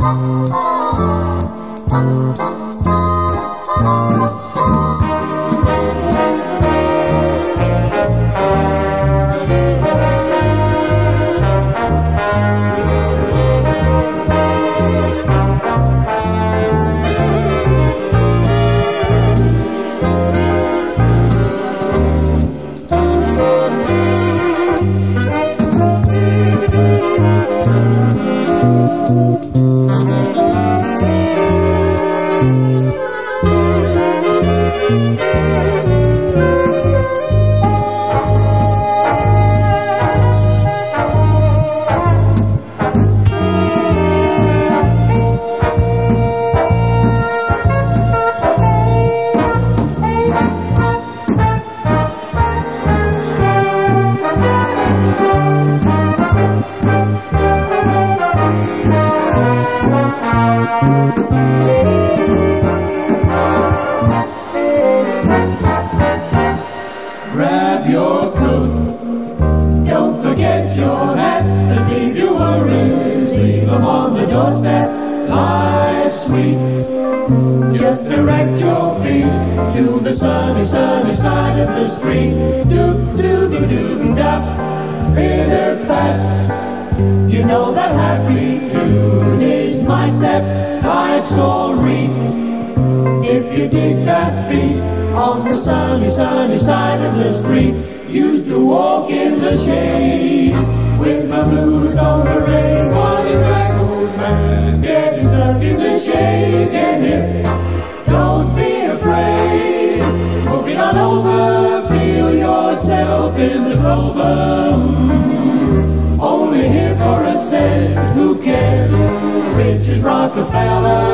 Thank you. on the doorstep lies sweet. Just direct your feet to the sunny, sunny side of the street. Doop, doop, doop, doop, doop, pitter pat. You know that happy tune is my step, life's all reap. If you dig that beat on the sunny, sunny side of the street, used to walk in the shade with my blues on. Moving on over, feel yourself in the clover. Only here for a cent, who cares? Rich as Rockefeller